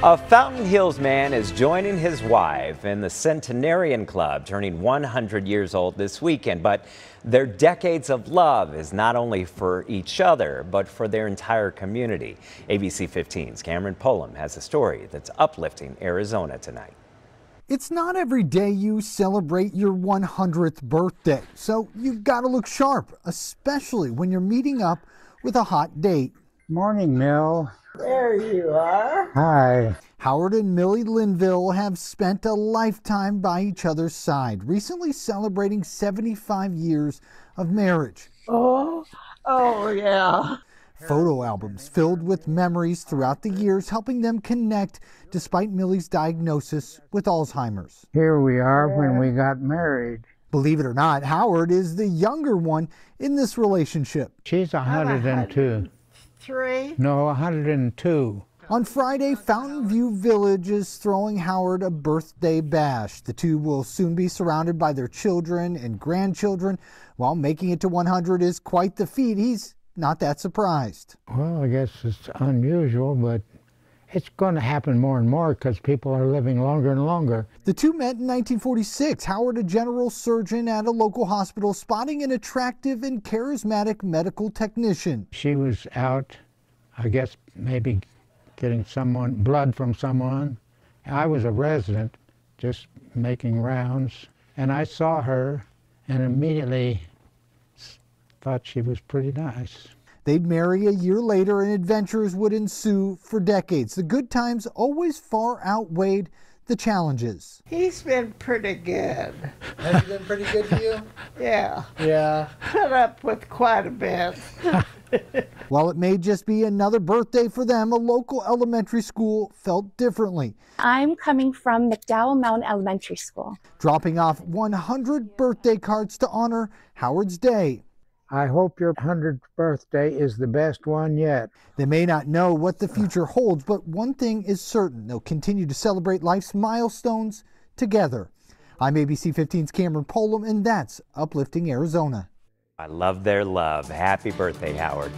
A Fountain Hills man is joining his wife in the Centenarian Club, turning 100 years old this weekend. But their decades of love is not only for each other, but for their entire community. ABC 15's Cameron Polom has a story that's uplifting Arizona tonight. It's not every day you celebrate your 100th birthday, so you've got to look sharp, especially when you're meeting up with a hot date. Morning, Mill. There you are. Hi. Howard and Millie Linville have spent a lifetime by each other's side, recently celebrating 75 years of marriage. Oh, oh yeah. Photo albums filled with memories throughout the years, helping them connect despite Millie's diagnosis with Alzheimer's. Here we are when we got married. Believe it or not, Howard is the younger one in this relationship. She's 102. Three. No, 102. On Friday, Fountain View Village is throwing Howard a birthday bash. The two will soon be surrounded by their children and grandchildren. While making it to 100 is quite the feat, he's not that surprised. Well, I guess it's unusual, but it's going to happen more and more because people are living longer and longer. The two met in 1946. Howard, a general surgeon at a local hospital, spotting an attractive and charismatic medical technician. She was out, I guess, maybe getting someone blood from someone. I was a resident, just making rounds, and I saw her and immediately thought she was pretty nice. They'd marry a year later and adventures would ensue for decades. The good times always far outweighed the challenges. He's been pretty good. Has he been pretty good to you? Yeah. Yeah. Put up with quite a bit. While it may just be another birthday for them, a local elementary school felt differently. I'm coming from McDowell Mountain Elementary School. Dropping off 100 birthday cards to honor Howard's Day. I hope your 100th birthday is the best one yet. They may not know what the future holds, but one thing is certain they'll continue to celebrate life's milestones together. I'm ABC 15's Cameron Polom, and that's Uplifting Arizona. I love their love. Happy birthday, Howard.